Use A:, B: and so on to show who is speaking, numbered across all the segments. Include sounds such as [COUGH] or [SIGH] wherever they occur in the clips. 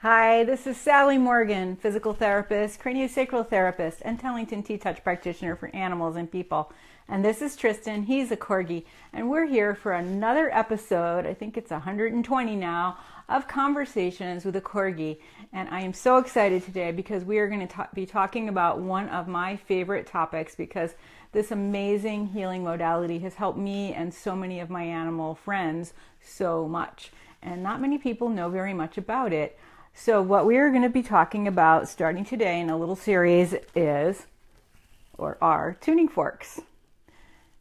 A: Hi, this is Sally Morgan, physical therapist, craniosacral therapist, and Tellington T-Touch practitioner for animals and people. And this is Tristan, he's a corgi, and we're here for another episode, I think it's 120 now, of Conversations with a Corgi. And I am so excited today because we are going to be talking about one of my favorite topics because this amazing healing modality has helped me and so many of my animal friends so much. And not many people know very much about it. So, what we are going to be talking about starting today in a little series is, or are, tuning forks.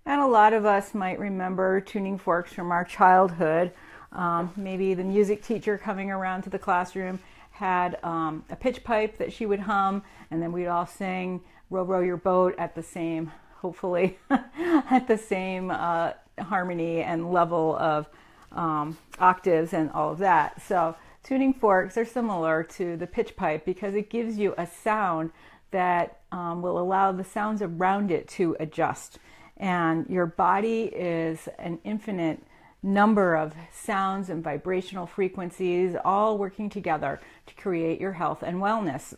A: And a lot of us might remember tuning forks from our childhood. Um, maybe the music teacher coming around to the classroom had um, a pitch pipe that she would hum, and then we'd all sing Row, Row Your Boat at the same, hopefully, [LAUGHS] at the same uh, harmony and level of um, octaves and all of that. So, tuning forks are similar to the pitch pipe because it gives you a sound that um, will allow the sounds around it to adjust. And your body is an infinite number of sounds and vibrational frequencies all working together to create your health and wellness.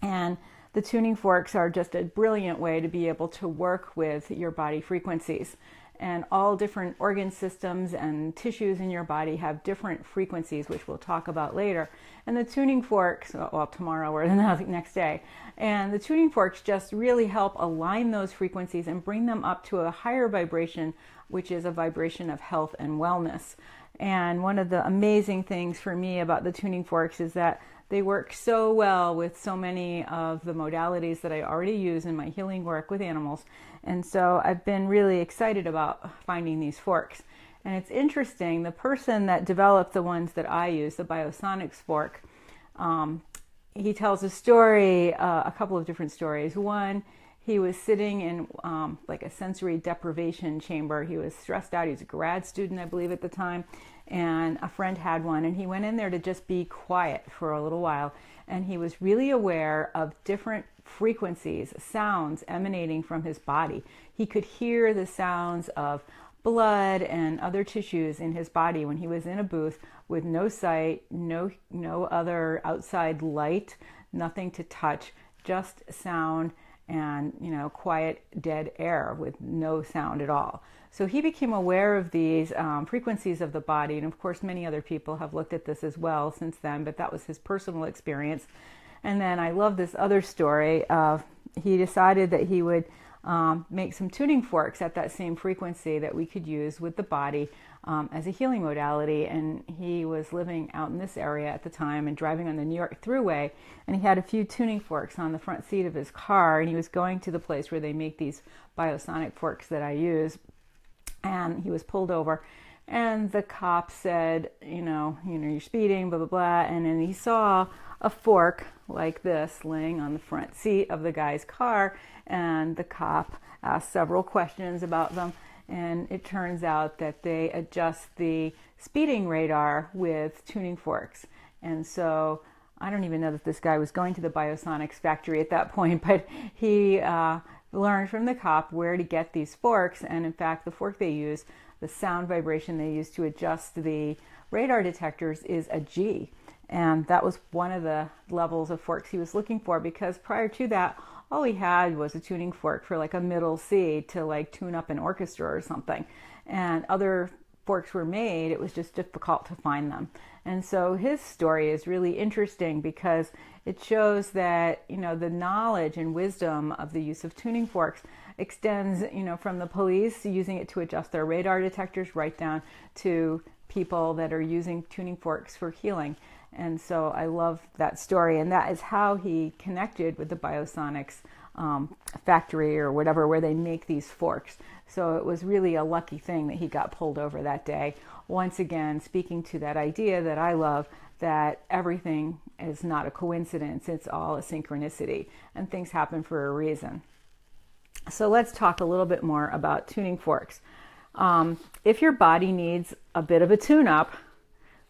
A: And the tuning forks are just a brilliant way to be able to work with your body frequencies and all different organ systems and tissues in your body have different frequencies, which we'll talk about later. And the tuning forks, uh, well, tomorrow or [LAUGHS] the next day, and the tuning forks just really help align those frequencies and bring them up to a higher vibration, which is a vibration of health and wellness. And one of the amazing things for me about the tuning forks is that they work so well with so many of the modalities that I already use in my healing work with animals. And so I've been really excited about finding these forks. And it's interesting, the person that developed the ones that I use, the Biosonics fork, um, he tells a story, uh, a couple of different stories. One, he was sitting in um, like a sensory deprivation chamber. He was stressed out. He was a grad student, I believe, at the time and a friend had one and he went in there to just be quiet for a little while and he was really aware of different frequencies sounds emanating from his body. He could hear the sounds of blood and other tissues in his body when he was in a booth with no sight no no other outside light nothing to touch just sound and you know quiet dead air with no sound at all so he became aware of these um, frequencies of the body, and of course, many other people have looked at this as well since then, but that was his personal experience. And then I love this other story of he decided that he would um, make some tuning forks at that same frequency that we could use with the body um, as a healing modality. And he was living out in this area at the time and driving on the New York Thruway. And he had a few tuning forks on the front seat of his car. And he was going to the place where they make these biosonic forks that I use and he was pulled over and the cop said you know you know you're speeding blah blah blah and then he saw a fork like this laying on the front seat of the guy's car and the cop asked several questions about them and it turns out that they adjust the speeding radar with tuning forks and so i don't even know that this guy was going to the biosonics factory at that [LAUGHS] point but he uh, learned from the cop where to get these forks. And in fact, the fork they use, the sound vibration they use to adjust the radar detectors is a G. And that was one of the levels of forks he was looking for because prior to that, all he had was a tuning fork for like a middle C to like tune up an orchestra or something. And other forks were made, it was just difficult to find them. And so his story is really interesting because it shows that, you know, the knowledge and wisdom of the use of tuning forks extends, you know, from the police using it to adjust their radar detectors right down to people that are using tuning forks for healing. And so I love that story. And that is how he connected with the Biosonics um, factory or whatever where they make these forks. So it was really a lucky thing that he got pulled over that day. Once again, speaking to that idea that I love that everything is not a coincidence, it's all a synchronicity, and things happen for a reason. So let's talk a little bit more about tuning forks. Um, if your body needs a bit of a tune up,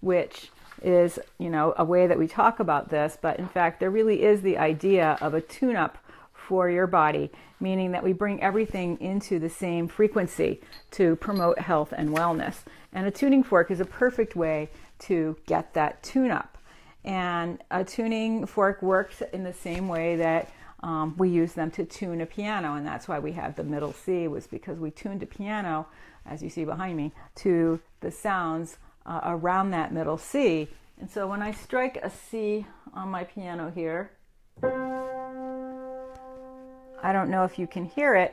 A: which is, you know, a way that we talk about this, but in fact, there really is the idea of a tune up for your body, meaning that we bring everything into the same frequency to promote health and wellness. And a tuning fork is a perfect way to get that tune up. And a tuning fork works in the same way that um, we use them to tune a piano, and that's why we have the middle C, was because we tuned a piano, as you see behind me, to the sounds uh, around that middle C. And so when I strike a C on my piano here, I don't know if you can hear it,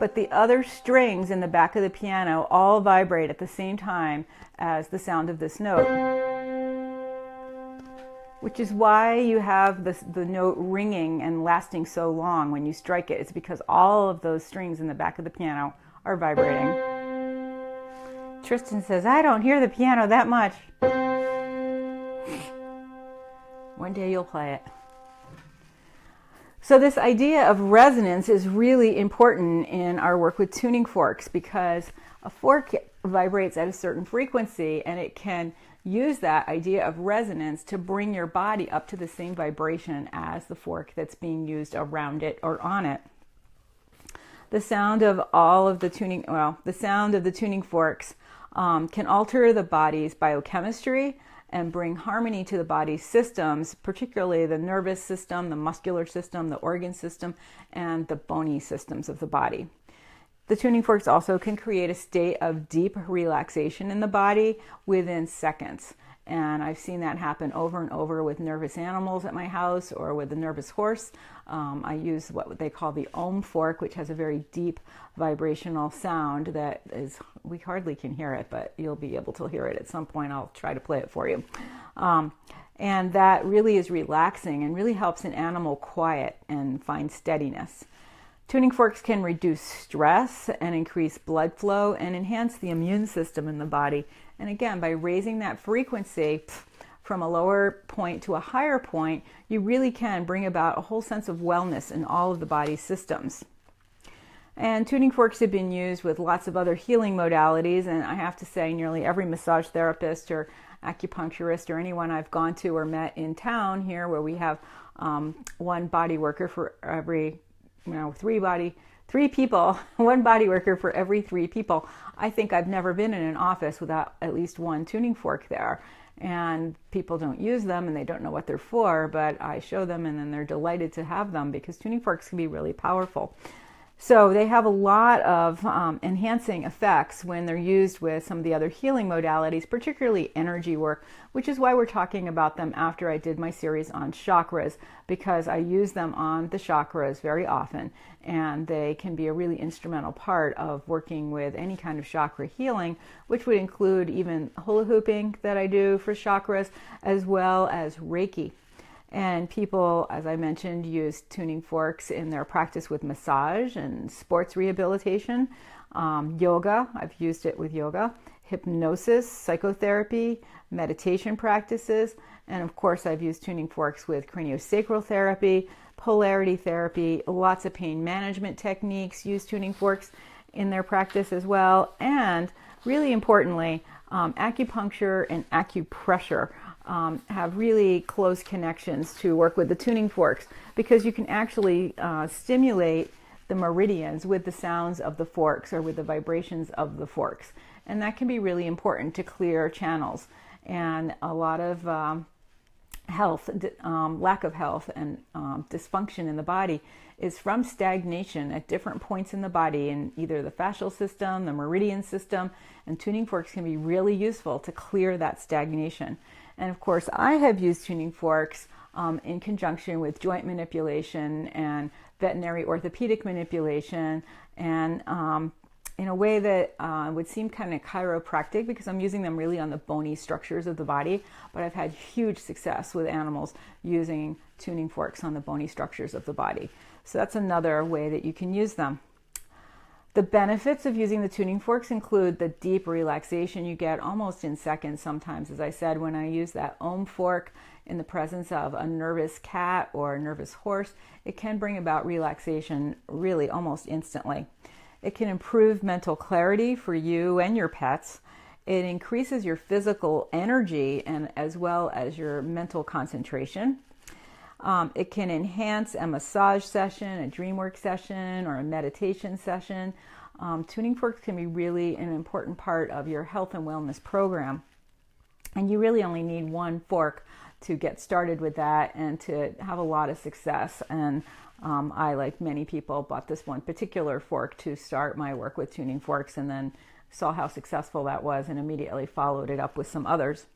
A: but the other strings in the back of the piano all vibrate at the same time as the sound of this note. Which is why you have this, the note ringing and lasting so long when you strike it. It's because all of those strings in the back of the piano are vibrating. Tristan says, I don't hear the piano that much. One day you'll play it. So, this idea of resonance is really important in our work with tuning forks because a fork vibrates at a certain frequency and it can use that idea of resonance to bring your body up to the same vibration as the fork that's being used around it or on it. The sound of all of the tuning, well, the sound of the tuning forks um, can alter the body's biochemistry and bring harmony to the body's systems, particularly the nervous system, the muscular system, the organ system, and the bony systems of the body. The tuning forks also can create a state of deep relaxation in the body within seconds. And I've seen that happen over and over with nervous animals at my house or with a nervous horse. Um, I use what they call the Om fork, which has a very deep vibrational sound that is, we hardly can hear it, but you'll be able to hear it at some point. I'll try to play it for you. Um, and that really is relaxing and really helps an animal quiet and find steadiness. Tuning forks can reduce stress and increase blood flow and enhance the immune system in the body. And again, by raising that frequency from a lower point to a higher point, you really can bring about a whole sense of wellness in all of the body's systems. And tuning forks have been used with lots of other healing modalities, and I have to say, nearly every massage therapist or acupuncturist or anyone I've gone to or met in town here, where we have um, one body worker for every you know, three body, three people, [LAUGHS] one body worker for every three people. I think I've never been in an office without at least one tuning fork there. And people don't use them and they don't know what they're for, but I show them and then they're delighted to have them because tuning forks can be really powerful. So they have a lot of um, enhancing effects when they're used with some of the other healing modalities, particularly energy work, which is why we're talking about them after I did my series on chakras, because I use them on the chakras very often, and they can be a really instrumental part of working with any kind of chakra healing, which would include even hula hooping that I do for chakras, as well as Reiki. And people, as I mentioned, use tuning forks in their practice with massage and sports rehabilitation, um, yoga. I've used it with yoga, hypnosis, psychotherapy, meditation practices, and of course, I've used tuning forks with craniosacral therapy, polarity therapy, lots of pain management techniques use tuning forks in their practice as well, and really importantly, um, acupuncture and acupressure um, have really close connections to work with the tuning forks because you can actually uh, stimulate the meridians with the sounds of the forks or with the vibrations of the forks. And that can be really important to clear channels. And a lot of um, health, um, lack of health, and um, dysfunction in the body is from stagnation at different points in the body in either the fascial system, the meridian system, and tuning forks can be really useful to clear that stagnation. And of course, I have used tuning forks um, in conjunction with joint manipulation and veterinary orthopedic manipulation and um, in a way that uh, would seem kind of chiropractic because I'm using them really on the bony structures of the body. But I've had huge success with animals using tuning forks on the bony structures of the body. So that's another way that you can use them. The benefits of using the tuning forks include the deep relaxation you get almost in seconds sometimes. As I said, when I use that Om fork in the presence of a nervous cat or a nervous horse, it can bring about relaxation really almost instantly. It can improve mental clarity for you and your pets. It increases your physical energy and as well as your mental concentration. Um, it can enhance a massage session, a dream work session, or a meditation session. Um, tuning forks can be really an important part of your health and wellness program. And you really only need one fork to get started with that and to have a lot of success. And um, I, like many people, bought this one particular fork to start my work with tuning forks and then saw how successful that was and immediately followed it up with some others.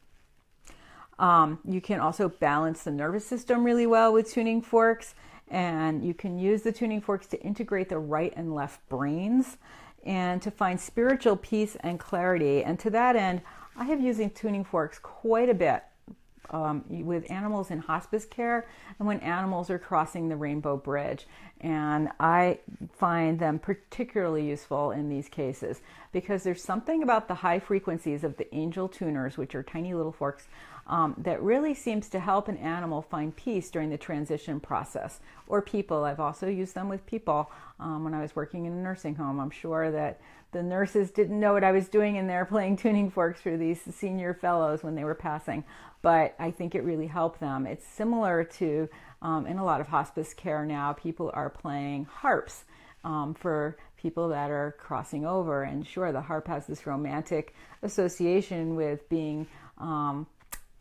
A: Um, you can also balance the nervous system really well with tuning forks, and you can use the tuning forks to integrate the right and left brains and to find spiritual peace and clarity. And to that end, I have using tuning forks quite a bit um, with animals in hospice care and when animals are crossing the Rainbow Bridge. And I find them particularly useful in these cases because there's something about the high frequencies of the angel tuners, which are tiny little forks, um, that really seems to help an animal find peace during the transition process. Or people, I've also used them with people um, when I was working in a nursing home. I'm sure that the nurses didn't know what I was doing in there [LAUGHS] playing tuning forks for these senior fellows when they were passing, but I think it really helped them. It's similar to um, in a lot of hospice care now, people are playing harps um, for people that are crossing over. And sure, the harp has this romantic association with being. Um,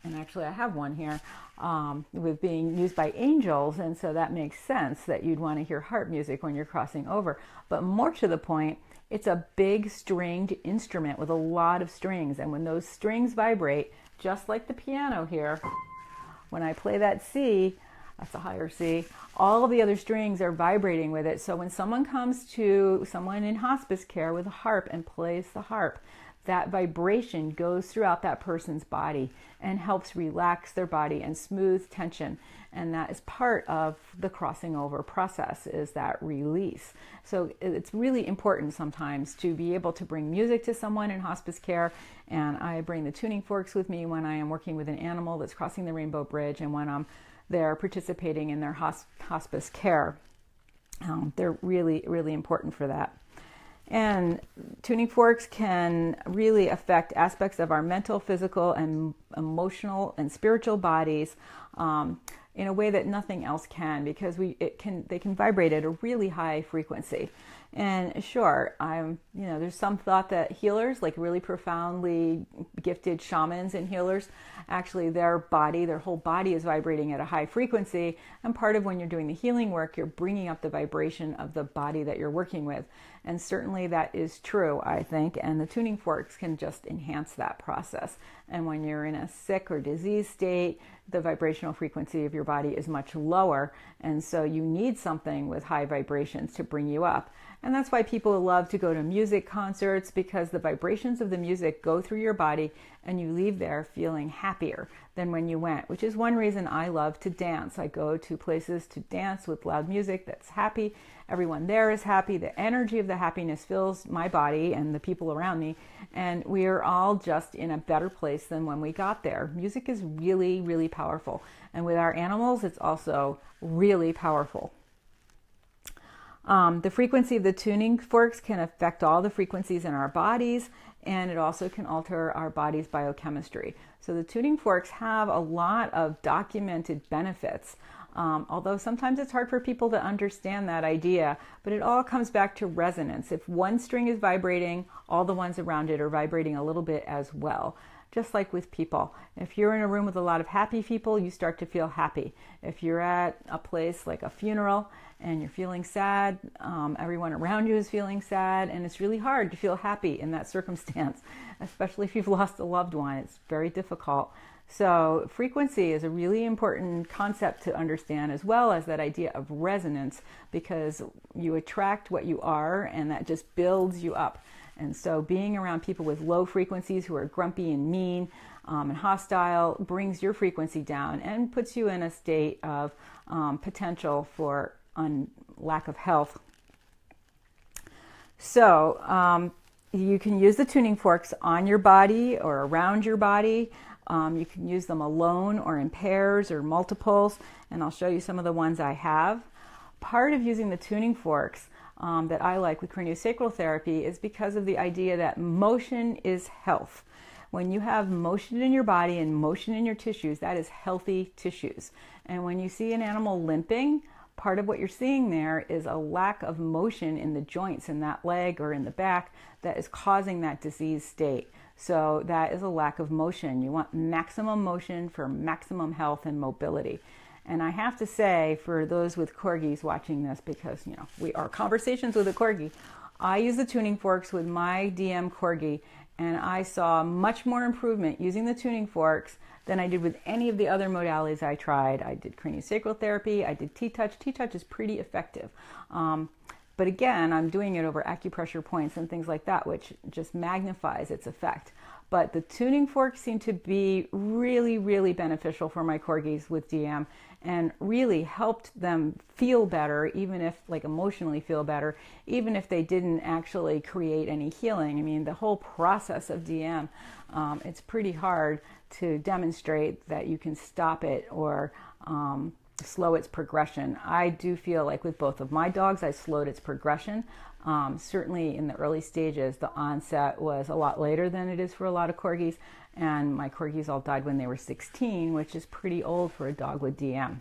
A: and actually, I have one here um, with being used by angels, and so that makes sense that you'd want to hear harp music when you're crossing over. But more to the point, it's a big stringed instrument with a lot of strings. And when those strings vibrate, just like the piano here, when I play that C, that's a higher C, all of the other strings are vibrating with it. So when someone comes to someone in hospice care with a harp and plays the harp, that vibration goes throughout that person's body and helps relax their body and smooth tension. And that is part of the crossing over process is that release. So it's really important sometimes to be able to bring music to someone in hospice care. And i bring the tuning forks with me when i am working with an animal that's crossing the rainbow bridge and when i'm there participating in their hosp- hospice care. Um, they're really really important for that and tuning forks can really affect aspects of our mental, physical, and emotional and spiritual bodies. Um, in a way that nothing else can because we it can they can vibrate at a really high frequency. And sure, I'm you know there's some thought that healers like really profoundly gifted shamans and healers actually their body their whole body is vibrating at a high frequency. And part of when you're doing the healing work you're bringing up the vibration of the body that you're working with. And certainly that is true I think. And the tuning forks can just enhance that process and when you're in a sick or diseased state the vibrational frequency of your body is much lower. And so you need something with high vibrations to bring you up. And that's why people love to go to music concerts because the vibrations of the music go through your body and you leave there feeling happier than when you went, which is one reason I love to dance. I go to places to dance with loud music that's happy. Everyone there is happy. The energy of the happiness fills my body and the people around me. And we are all just in a better place than when we got there. Music is really, really powerful. And with our animals, it's also really powerful. Um, the frequency of the tuning forks can affect all the frequencies in our bodies, and it also can alter our body's biochemistry. So, the tuning forks have a lot of documented benefits. Um, although sometimes it's hard for people to understand that idea, but it all comes back to resonance. If one string is vibrating, all the ones around it are vibrating a little bit as well just like with people. If you're in a room with a lot of happy people, you start to feel happy. If you're at a place like a funeral and you're feeling sad, um, everyone around you is feeling sad, and it's really hard to feel happy in that [LAUGHS] circumstance, especially if you've lost a loved one. It's very difficult. So, frequency is a really important concept to understand, as well as that idea of resonance, because you attract what you are, and that just builds you up. And so, being around people with low frequencies who are grumpy and mean um, and hostile brings your frequency down and puts you in a state of um, potential for un- lack of health. So, um, you can use the tuning forks on your body or around your body. Um, you can use them alone or in pairs or multiples, and I'll show you some of the ones I have. part of using the tuning forks um, that I like with craniosacral therapy is because of the idea that motion is health. When you have motion in your body and motion in your tissues, that is healthy tissues. And when you see an animal limping, part of what you're seeing there is a lack of motion in the joints in that leg or in the back that is causing that disease state. So that is a lack of motion. You want maximum motion for maximum health and mobility. And I have to say, for those with corgis watching this, because you know we are conversations with a corgi, I use the tuning forks with my DM corgi, and I saw much more improvement using the tuning forks than I did with any of the other modalities I tried. I did craniosacral therapy, I did T-touch. T-touch is pretty effective. Um, but again, I'm doing it over acupressure points and things like that, which just magnifies its effect. But the tuning forks seem to be really, really beneficial for my corgis with DM and really helped them feel better, even if, like, emotionally feel better, even if they didn't actually create any healing. I mean, the whole process of DM, um, it's pretty hard to demonstrate that you can stop it or um, slow its progression. I do feel like with both of my dogs, I slowed its progression. Um, certainly in the early stages, the onset was a lot later than it is for a lot of corgis, and my corgis all died when they were 16, which is pretty old for a dog with DM.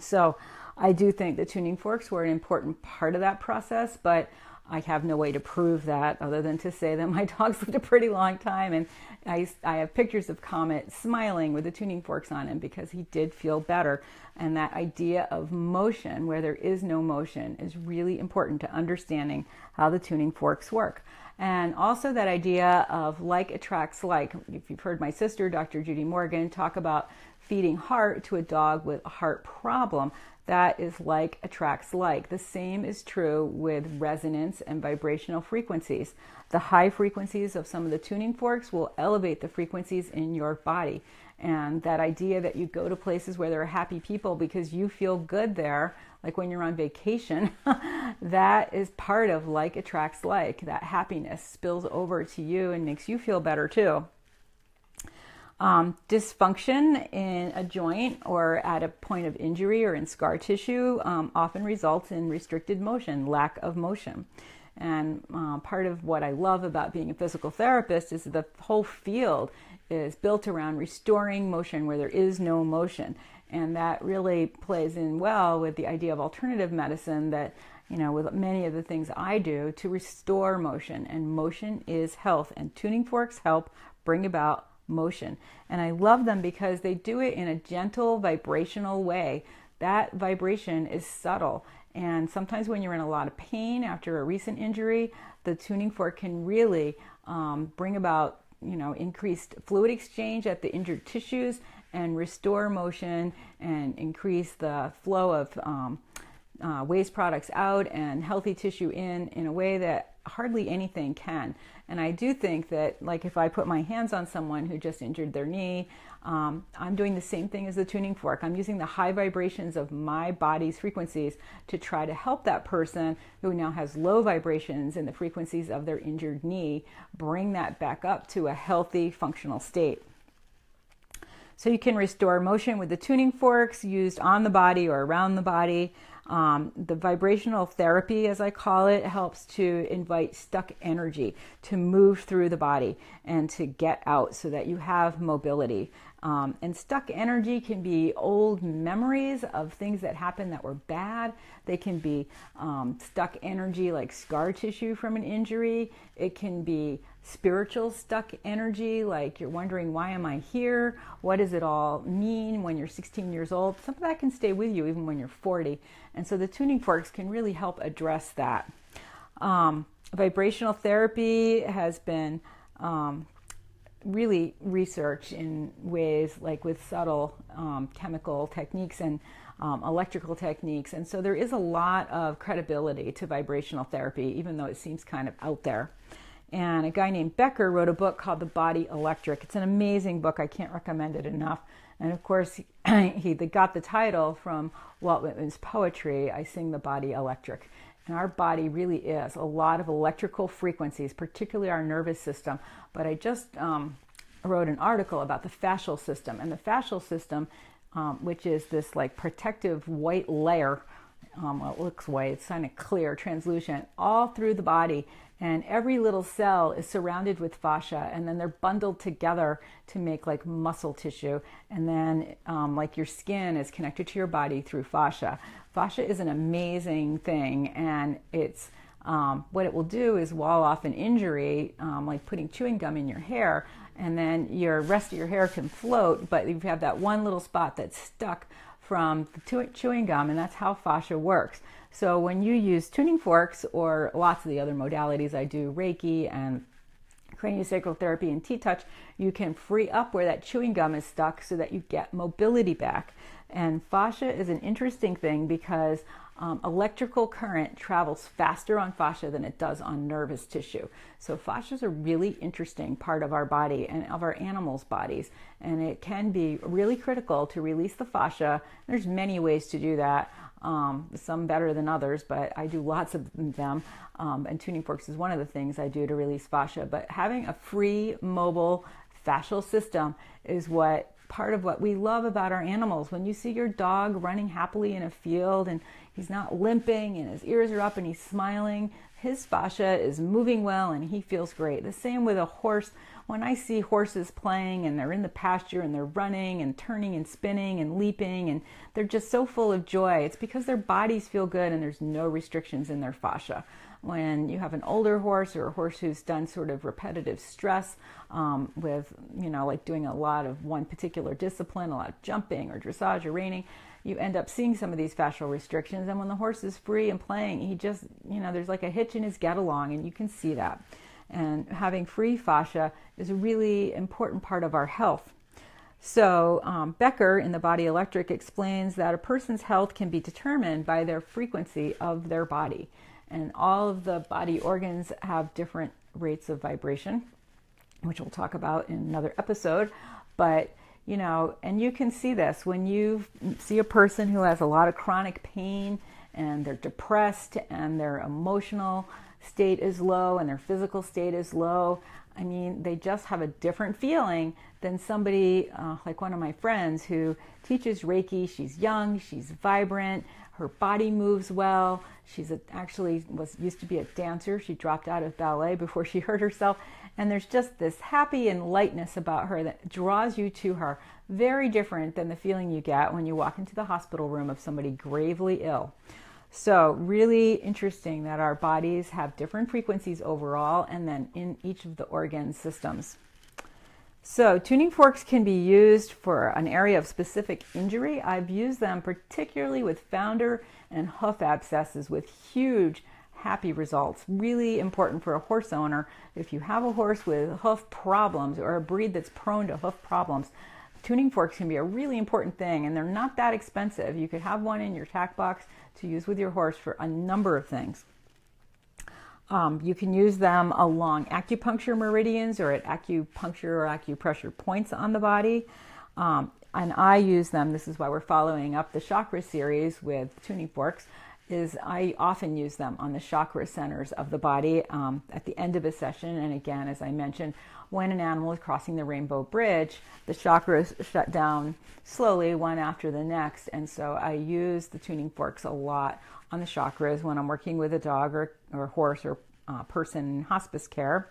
A: So I do think the tuning forks were an important part of that process, but I have no way to prove that other than to say that my [LAUGHS] dogs lived a pretty long time. And I, I have pictures of Comet smiling with the tuning forks on him because he did feel better. And that idea of motion, where there is no motion, is really important to understanding how the tuning forks work. And also that idea of like attracts like. If you've heard my sister, Dr. Judy Morgan, talk about feeding heart to a dog with a heart problem, that is like attracts like. The same is true with resonance and vibrational frequencies. The high frequencies of some of the tuning forks will elevate the frequencies in your body. And that idea that you go to places where there are happy people because you feel good there, like when you're on vacation, [LAUGHS] that is part of like attracts like. That happiness spills over to you and makes you feel better too. Um, dysfunction in a joint or at a point of injury or in scar tissue um, often results in restricted motion, lack of motion. And uh, part of what I love about being a physical therapist is the whole field is built around restoring motion where there is no motion. And that really plays in well with the idea of alternative medicine that, you know, with many of the things I do to restore motion. And motion is health. And tuning forks help bring about motion. And I love them because they do it in a gentle, vibrational way. That vibration is subtle. And sometimes when you're in a lot of pain after a recent injury, the tuning fork can really um, bring about you know increased fluid exchange at the injured tissues and restore motion and increase the flow of um, uh, waste products out and healthy tissue in in a way that hardly anything can. And I do think that, like, if I put my hands on someone who just injured their knee, um, I'm doing the same thing as the tuning fork. I'm using the high vibrations of my body's frequencies to try to help that person who now has low vibrations in the frequencies of their injured knee bring that back up to a healthy, functional state. So you can restore motion with the tuning forks used on the body or around the body. Um, the vibrational therapy, as I call it, helps to invite stuck energy to move through the body and to get out so that you have mobility. Um, and stuck energy can be old memories of things that happened that were bad. They can be um, stuck energy like scar tissue from an injury. It can be spiritual stuck energy like you're wondering, why am I here? What does it all mean when you're 16 years old? Some of that can stay with you even when you're 40. And so the tuning forks can really help address that. Um, vibrational therapy has been um, really research in ways like with subtle um, chemical techniques and um, electrical techniques. And so there is a lot of credibility to vibrational therapy, even though it seems kind of out there. And a guy named Becker wrote a book called The Body Electric. It's an amazing book. I can't recommend it enough. And of course, [CLEARS THROAT] he, got the title from Walt Whitman's poetry, I Sing the Body Electric. And our body really is a lot of electrical frequencies, particularly our nervous system. But I just um, wrote an article about the fascial system. And the fascial system, um, which is this like protective white layer um, well, it looks white, it's kind of clear, translucent, all through the body. And every little cell is surrounded with fascia, and then they're bundled together to make like muscle tissue. And then, um, like your skin is connected to your body through fascia. Fascia is an amazing thing, and it's um, what it will do is wall off an injury, um, like putting chewing gum in your hair, and then your rest of your hair can float, but you have that one little spot that's stuck from the chewing gum, and that's how fascia works. So when you use tuning forks or lots of the other modalities I do, Reiki and craniosacral therapy and T-touch, you can free up where that chewing gum is stuck so that you get mobility back. And fascia is an interesting thing because um, electrical current travels faster on fascia than it does on nervous tissue. So fascia is a really interesting part of our body and of our animals' bodies, and it can be really critical to release the fascia. There's many ways to do that. Um, some better than others, but I do lots of them. Um, and tuning forks is one of the things I do to release fascia. But having a free, mobile fascial system is what part of what we love about our animals. When you see your dog running happily in a field and he's not limping and his ears are up and he's smiling, his fascia is moving well and he feels great. The same with a horse. When I see horses playing and they're in the pasture and they're running and turning and spinning and leaping and they're just so full of joy, it's because their bodies feel good and there's no restrictions in their fascia when you have an older horse or a horse who's done sort of repetitive stress um, with, you know, like doing a lot of one particular discipline, a lot of jumping or dressage or reining, you end up seeing some of these fascial restrictions. And when the horse is free and playing, he just, you know, there's like a hitch in his get along, and you can see that. And having free fascia is a really important part of our health. So, um, Becker in the Body Electric explains that a person's health can be determined by their frequency of their body and all of the body organs have different rates of vibration, which we'll talk about in another episode. But you know, and you can see this when you see a person who has a lot of chronic pain and they're depressed and their emotional state is low and their physical state is low. I mean, they just have a different feeling than somebody uh, like one of my friends who teaches Reiki. She's young, she's vibrant, her body moves well. She's a, actually was used to be a dancer. She dropped out of ballet before she [LAUGHS] hurt herself, and there's just this happy and lightness about her that draws you to her. Very different than the feeling you get when you walk into the hospital room of somebody gravely ill. So, really interesting that our bodies have different frequencies overall and then in each of the organ systems. So, tuning forks can be used for an area of specific injury. I've used them particularly with founder and hoof abscesses with huge happy results. Really important for a horse owner. If you have a horse with hoof problems or a breed that's prone to hoof problems, tuning forks can be a really important thing and they're not that expensive. You could have one in your tack box to use with your horse for a number of things. Um, you can use them along acupuncture meridians or at acupuncture or acupressure points on the body. Um, and I use them, this is why we're following up the chakra series with tuning forks, is I often use them on the chakra centers of the body um, at the end of a session. And again, as I mentioned, when an animal is crossing the rainbow bridge, the chakras shut down slowly one after the next. And so I use the tuning forks a lot on the chakras when I'm working with a dog or, or horse or uh, person in hospice care.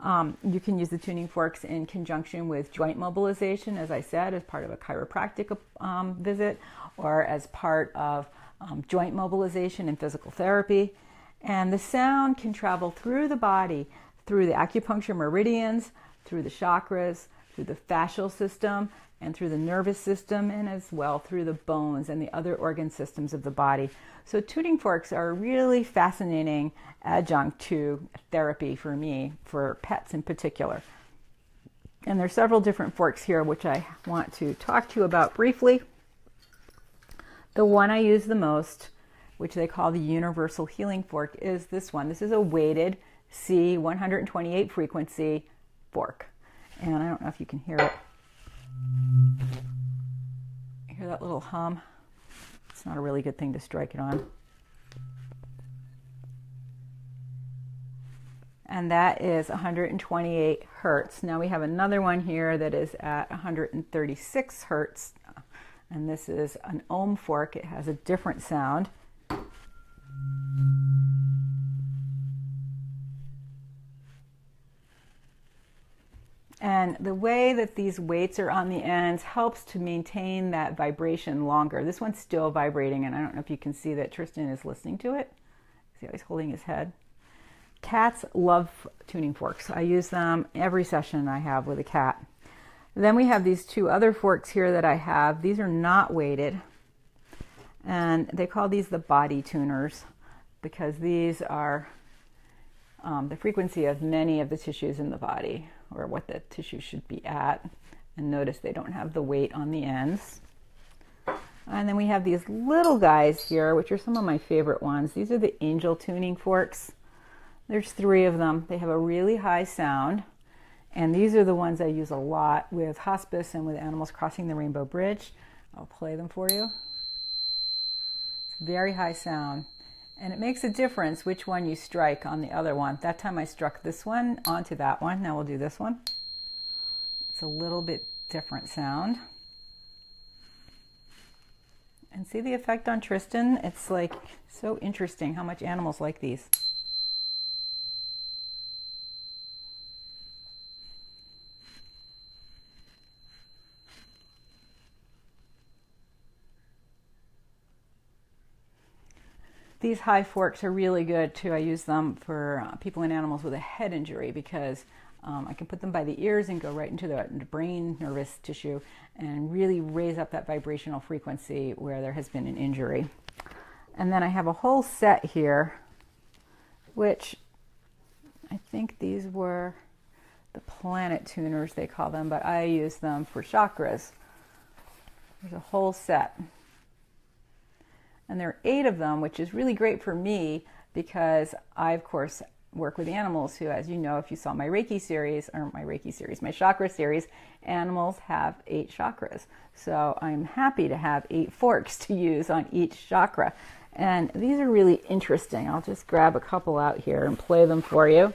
A: Um, you can use the tuning forks in conjunction with joint mobilization, as I said, as part of a chiropractic um, visit or as part of um, joint mobilization and physical therapy. And the sound can travel through the body, through the acupuncture meridians, through the chakras, through the fascial system, and through the nervous system, and as well through the bones and the other organ systems of the body. So, tuning forks are a really fascinating adjunct to therapy for me, for pets in particular. And there's several different forks here which I want to talk to you about briefly. The one I use the most, which they call the universal healing fork, is this one. This is a weighted C128 frequency fork. And I don't know if you can hear it. Hear that little hum? It's not a really good thing to strike it on. And that is 128 hertz. Now we have another one here that is at 136 hertz. And this is an ohm fork. It has a different sound. And the way that these weights are on the ends helps to maintain that vibration longer. This one's still vibrating, and I don't know if you can see that Tristan is listening to it. See how he's holding his head? Cats love tuning forks. I use them every session I have with a cat. Then we have these two other forks here that I have. These are not weighted, and they call these the body tuners because these are um, the frequency of many of the tissues in the body or what the tissue should be at. And notice they don't have the weight on the ends. And then we have these little guys here, which are some of my favorite ones. These are the angel tuning forks. There's three of them. They have a really high sound. And these are the ones I use a lot with hospice and with animals crossing the rainbow bridge. I'll play them for you. Very high sound. And it makes a difference which one you strike on the other one. That time I struck this one onto that one. Now we'll do this one. It's a little bit different sound. And see the effect on Tristan? It's like so interesting how much animals like these. These high forks are really good too. I use them for uh, people and animals with a head injury because um, I can put them by the ears and go right into the brain nervous tissue and really raise up that vibrational frequency where there has been an injury. And then I have a whole set here, which I think these were the planet tuners, they call them, but I use them for chakras. There's a whole set and there are eight of them, which is really great for me because I, of course, work with animals who, as you know, if you saw my Reiki series, or my Reiki series, my chakra series, animals have eight chakras. So I'm happy to have eight [LAUGHS] forks to use on each chakra. And these are really interesting. I'll just grab a couple out here and play them for you.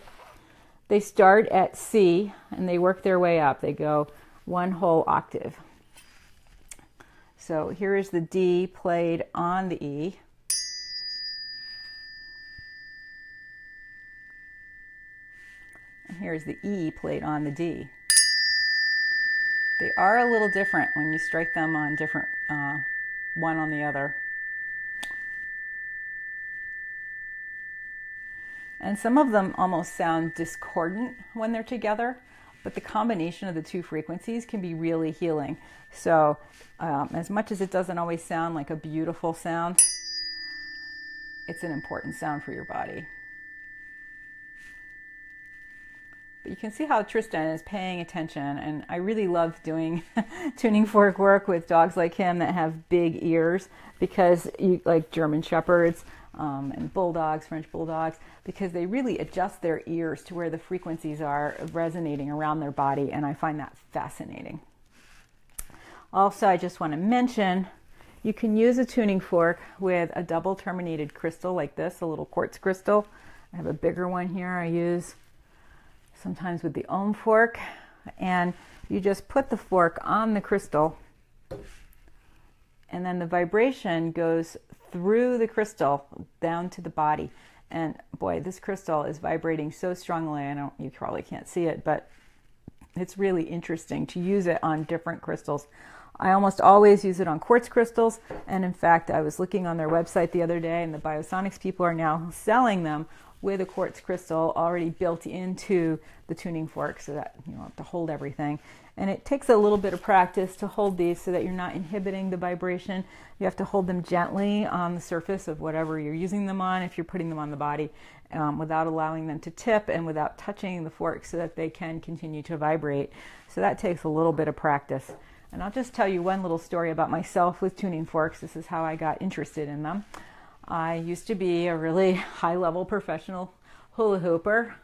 A: They start at C and they work their way up. They go one whole octave. So here is the D played on the E. And here's the E played on the D. They are a little different when you strike them on different, uh, one on the other. And some of them almost sound discordant when they're together but the combination of the two frequencies can be really healing. So, um, as much as it doesn't always sound like a beautiful sound, it's an important sound for your body. But you can see how Tristan is paying attention, and I really love doing [LAUGHS] tuning fork work with dogs like him that have big ears because you like German shepherds um, and bulldogs, French bulldogs, because they really adjust their ears to where the frequencies are resonating around their body, and I find that fascinating. Also, I just want to mention you can use a tuning fork with a double terminated crystal like this, a little quartz crystal. I have a bigger one here I use sometimes with the ohm fork, and you just put the fork on the crystal and then the vibration goes through the crystal down to the body. And boy, this crystal is vibrating so strongly. I don't, you probably can't see it, but it's really interesting to use it on different crystals. I almost always use it on quartz crystals. And in fact, I was looking on their website the other day, and the Biosonics people are now selling them with a quartz crystal already built into the tuning fork so that you don't have to hold everything. And it takes a little bit of practice to hold these so that you're not inhibiting the vibration. You have to hold them gently on the surface of whatever you're using them on if you're putting them on the body um, without allowing them to tip and without touching the fork so that they can continue to vibrate. So that takes a little bit of practice. And I'll just tell you one little story about myself with tuning forks. This is how I got interested in them. I used to be a really [LAUGHS] high level professional hula hooper.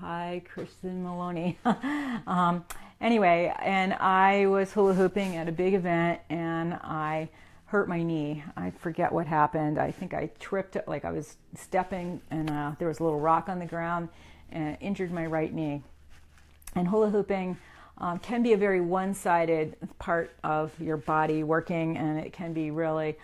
A: Hi, Kristen Maloney. [LAUGHS] um, anyway, and I was hula hooping at a big event and I hurt my knee. I forget what happened. I think I tripped, like I was stepping and uh, there was a little rock on the ground and injured my right knee. And hula hooping um, can be a very one sided part of your body working and it can be really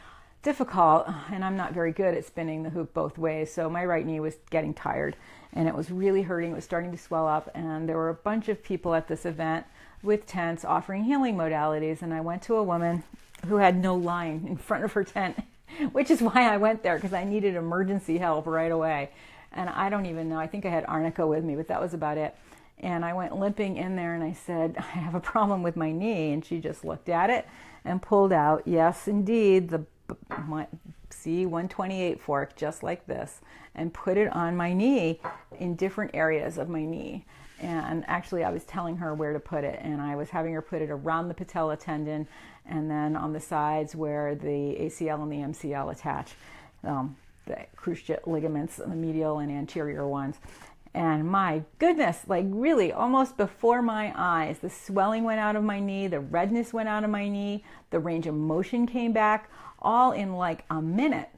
A: difficult, and I'm not very good at spinning the hoop both ways. So my right knee was getting tired, and it was really hurting. It was starting to swell up, and there were a bunch of people at this event with tents offering healing modalities. And I went to a woman who had no line in front of her tent, [LAUGHS] which is why I went there because I needed emergency help right away. And I don't even know. I think I had arnica with me, but that was about it. And I went limping in there and I said, I have a problem with my knee. And she just looked at it and pulled out, yes, indeed, the my C128 fork, just like this, and put it on my knee in different areas of my knee. And actually, I was telling her where to put it, and I was having her put it around the patella tendon and then on the sides where the ACL and the MCL attach, um, the cruciate ligaments, the medial and anterior ones. And my goodness, like really almost before my eyes, the swelling went out of my knee, the redness went out of my knee, the range of motion came back, all in like a minute.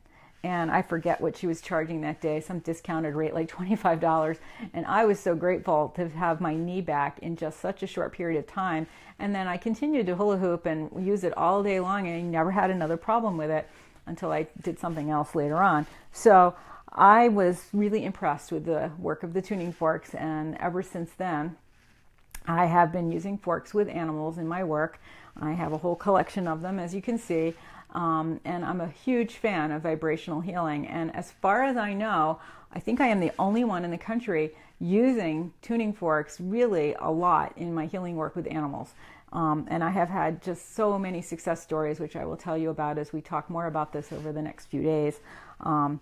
A: And I forget what she was charging that day, some discounted rate, like $25. And I was so grateful to have my knee back in just such a short period of time. And then I continued to hula hoop and use it all day long, and I never had another problem with it until I did something else later on. So I was really impressed with the work of the tuning forks, and ever since then, I have been using forks with animals in my work. I have a whole collection of them, as you can see, um, and I'm a huge fan of vibrational healing. And as far as I know, I think I am the only one in the country using tuning forks really a lot in my healing work with animals. Um, and I have had just so many success stories, which I will tell you about as we talk more about this over the next few days. Um,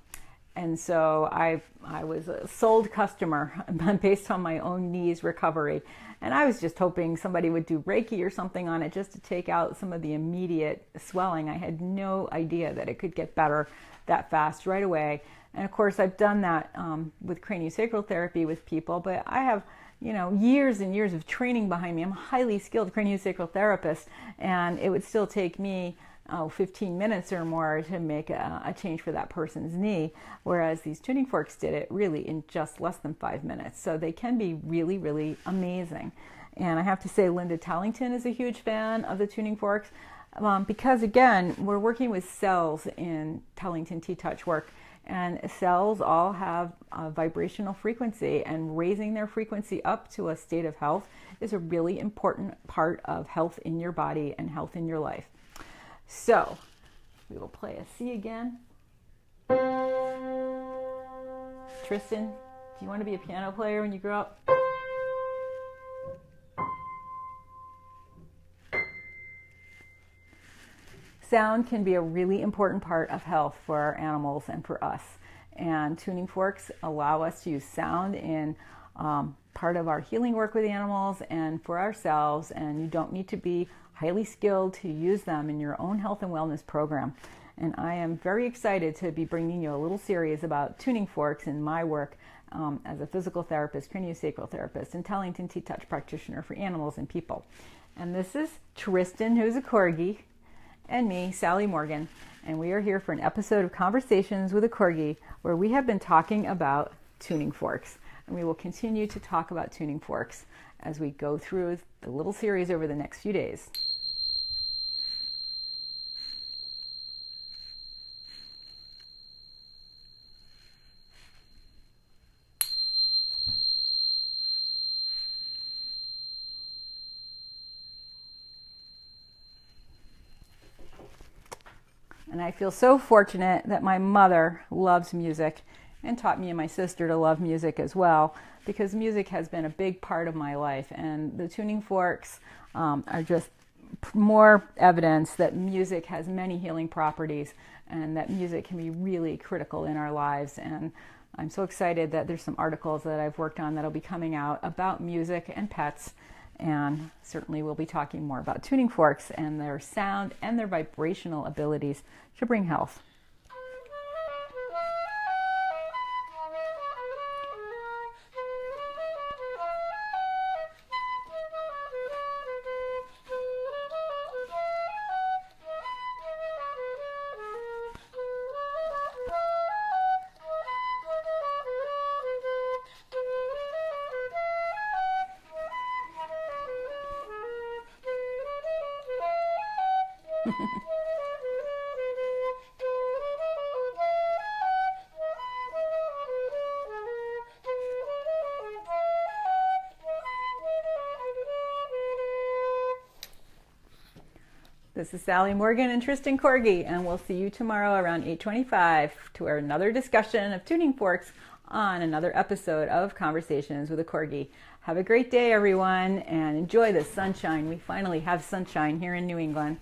A: and so I I was a sold customer [LAUGHS] based on my own knees recovery, and I was just hoping somebody would do Reiki or something on it just to take out some of the immediate swelling. I had no idea that it could get better that fast right away. And of course, I've done that um, with craniosacral therapy with people, but I have you know years and years of training behind me. I'm a highly skilled craniosacral therapist, and it would still take me oh, 15 minutes or more to make a, a, change for that person's knee, whereas these tuning forks did it really in just less than five minutes. So they can be really, really amazing. And I have to say, Linda Tellington is a huge fan of the tuning forks um, because, again, we're working with cells in Tellington T Touch work. And cells all have a vibrational frequency, and raising their frequency up to a state of health is a really important part of health in your body and health in your life. So we will play a C again. Tristan, do you want to be a piano player when you grow up? Sound can be a really important part of health for our animals and for us. And tuning forks allow us to use sound in um, part of our healing work with animals and for ourselves. And you don't need to be highly skilled to use them in your own health and wellness program. And I am very excited to be bringing you a little series about tuning forks in my work um, as a physical therapist, craniosacral therapist, and Tellington T Touch practitioner for animals and people. And this is Tristan, who's a corgi, and me, Sally Morgan. And we are here for an episode of Conversations with a Corgi where we have been talking about tuning forks. And we will continue to talk about tuning forks as we go through the little series over the next few days. And I feel so fortunate that my mother loves music and taught me and my sister to love music as well because music has been a big part of my life. And the tuning forks um, are just more evidence that music has many healing properties and that music can be really critical in our lives. And I'm so excited that there's some articles that I've worked on that'll be coming out about music and pets and certainly we'll be talking more about tuning forks and their sound and their vibrational abilities to bring health. This is Sally Morgan and Tristan Corgi, and we'll see you tomorrow around 8:25 to our another discussion of tuning forks on another episode of Conversations with a Corgi. Have a great day, everyone, and enjoy the sunshine. We finally have sunshine here in New England.